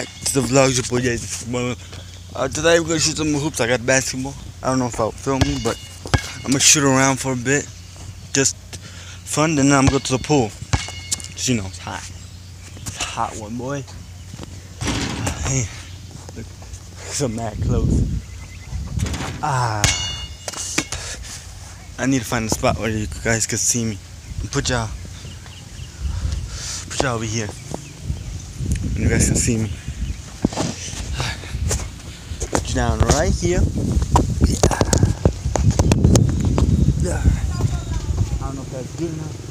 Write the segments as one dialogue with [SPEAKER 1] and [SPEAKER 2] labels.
[SPEAKER 1] back to the vlog. Your boy Jason. Uh, today we're gonna shoot some hoops. I got basketball. I don't know if I'll film but I'm gonna shoot around for a bit, just fun. Then I'm gonna go to the pool. You know it's hot. It's hot one, boy. Hey, look, some mad clothes. Ah, I need to find a spot where you guys can see me. Put y'all, put y'all over here. And you guys can see me. Down right here. Yeah. I don't know if that's good enough.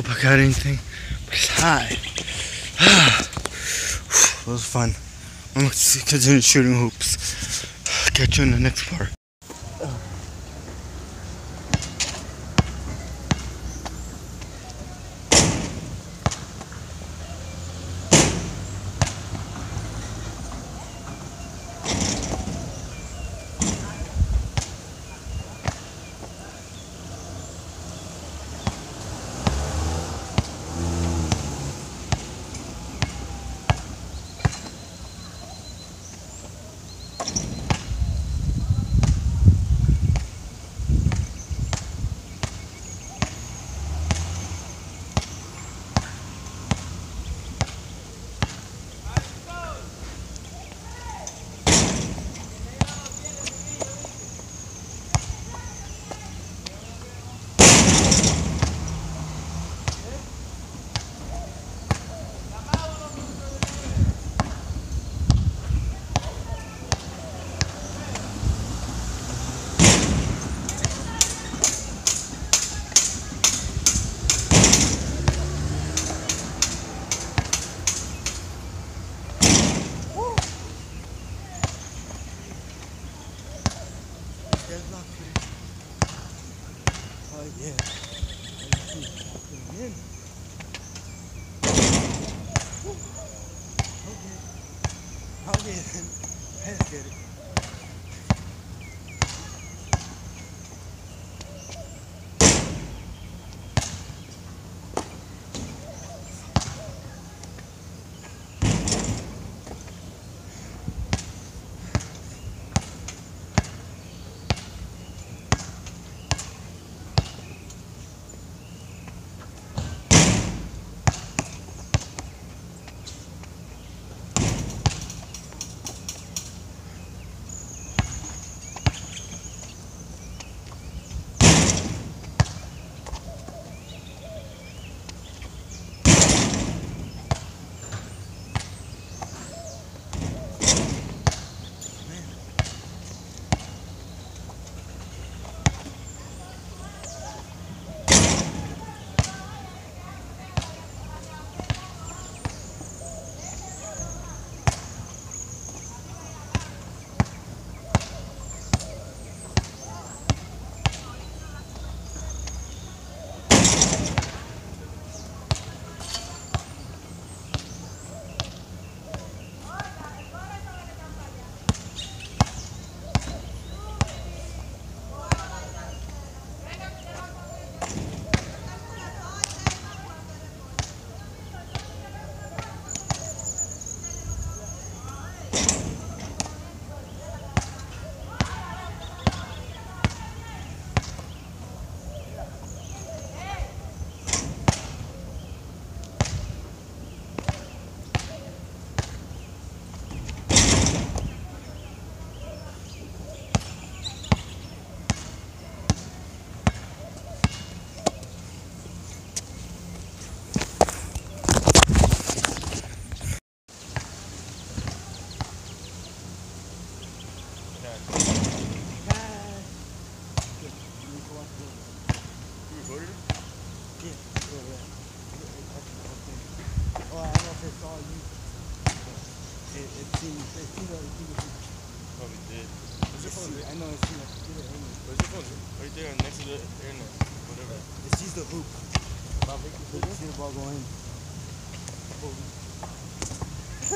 [SPEAKER 1] Hope I got anything, but it's hot. it was fun. I'm gonna continue shooting hoops. Catch you in the next part.
[SPEAKER 2] yeah. in. Okay. Okay. Let's get it.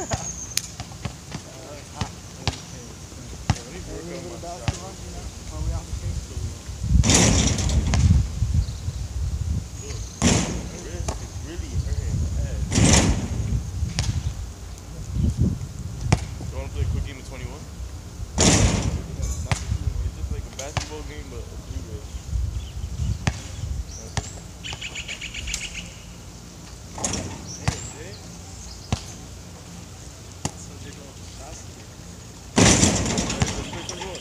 [SPEAKER 3] Yeah, let me work on my shot.
[SPEAKER 2] Are we off the case?
[SPEAKER 3] My wrist is really hurting bad. You wanna play a quick game of 21? It's just like a basketball game, but a three-way. Hey, Jay. Let's play 21.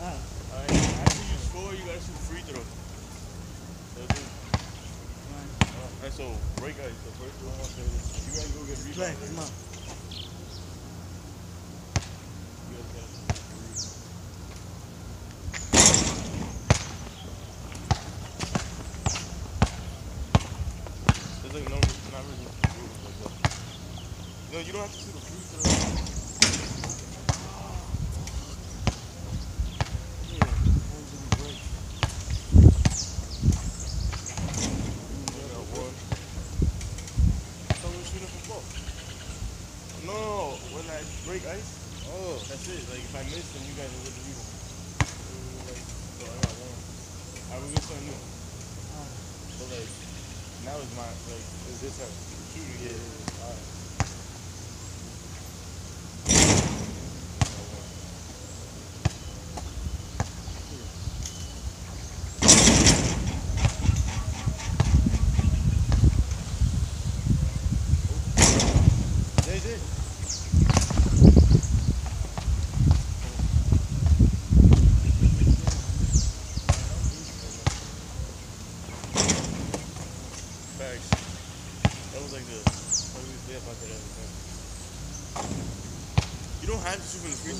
[SPEAKER 2] Ah,
[SPEAKER 3] Alright, after you score, you gotta shoot free throw. So, dude, Alright, so break guys. The first one, you guys go get rebound.
[SPEAKER 2] come on.
[SPEAKER 3] Like no, not really like that. No, you don't have to shoot a free throw.
[SPEAKER 2] Yeah, hands in the break.
[SPEAKER 3] You got one. I thought we were shooting for four. No, no, no, when I break ice, oh, that's it. Like if I miss, then you guys will get the rebound. So I got one. I will get something new. So like, now it's my like, it's this time.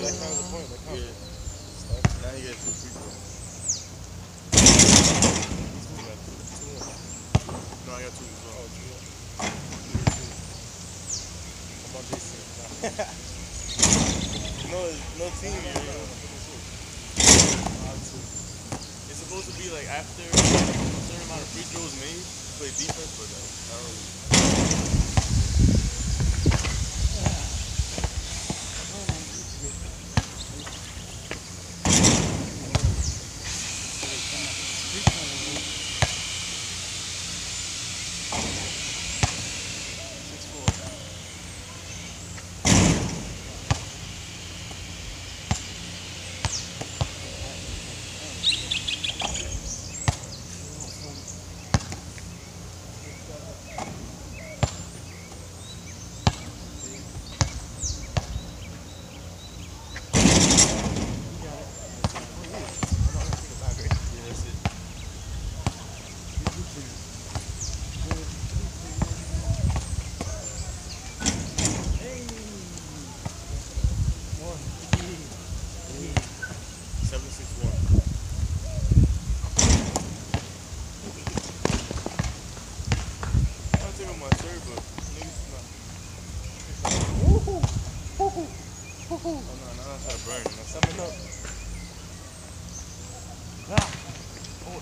[SPEAKER 3] that kind of point. That kind yeah. of Now you got two free. No, I got two as well. Oh, two. How about this no, no team. Yeah, yeah. It's supposed to be like after a certain amount of free throws made, play defense, but like, not really.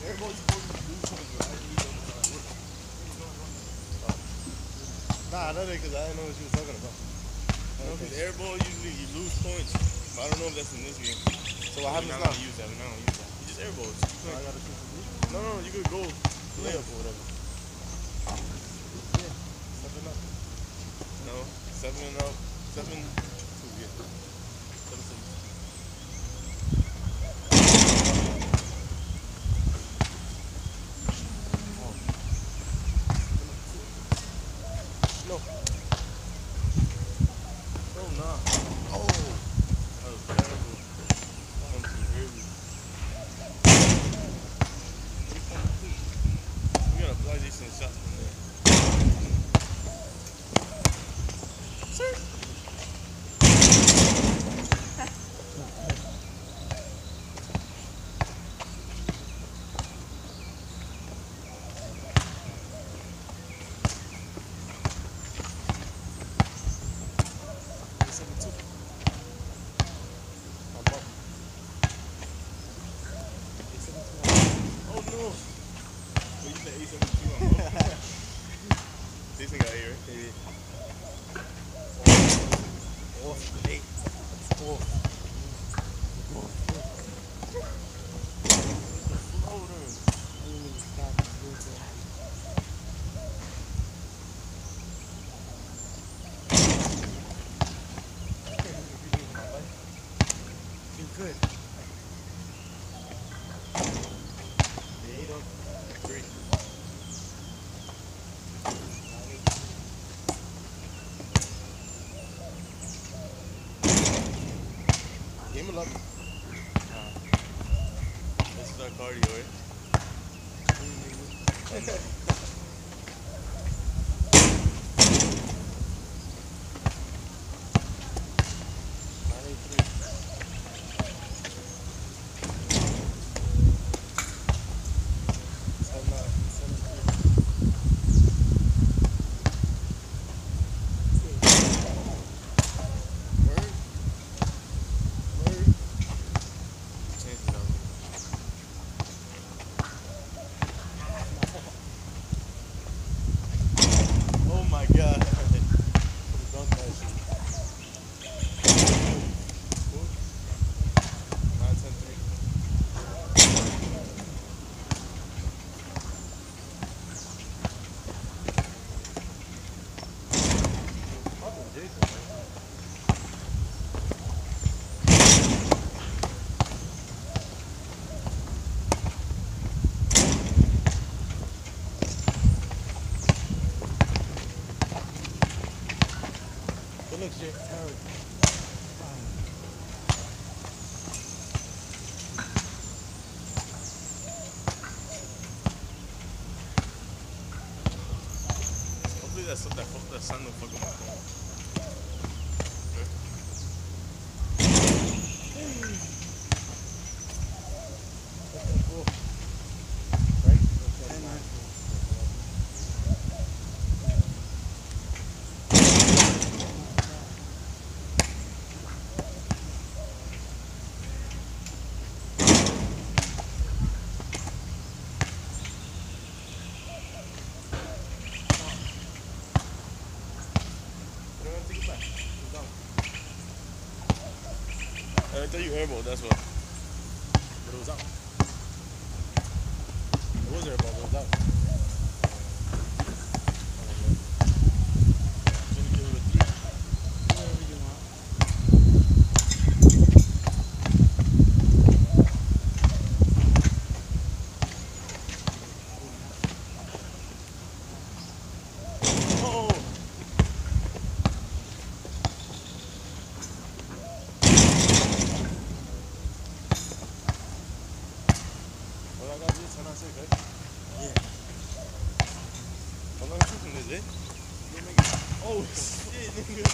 [SPEAKER 2] Nah, that ain't because I didn't know what you was talking about.
[SPEAKER 3] Because okay. airball usually you lose points. But I don't know if that's in this game.
[SPEAKER 2] So what happens now?
[SPEAKER 3] I don't use that. I don't use that. You just airball.
[SPEAKER 2] So oh, I
[SPEAKER 3] No, no, you could go layup or whatever. Yeah, seven
[SPEAKER 2] up.
[SPEAKER 3] No, seven and up.
[SPEAKER 2] Seven. No.
[SPEAKER 3] Hopefully that's not that, that sun don't
[SPEAKER 2] fucking
[SPEAKER 3] I tell you airball, that's why. But it was out. It was airball, but it was out. Trying to give it a three.
[SPEAKER 2] Whatever you want.
[SPEAKER 3] Oh! Well, I got this and I say, okay?
[SPEAKER 2] Yeah.
[SPEAKER 3] I'm not shooting this, eh? You make it. Oh, shit, nigga.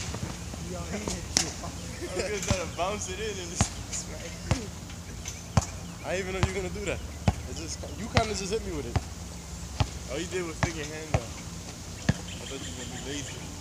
[SPEAKER 2] You out here and shit.
[SPEAKER 3] I was gonna try to bounce it in and just smack it. I even know you were gonna do that. It just, you kind of just hit me with it. All you did was stick your hand out. I thought you were gonna be lazy.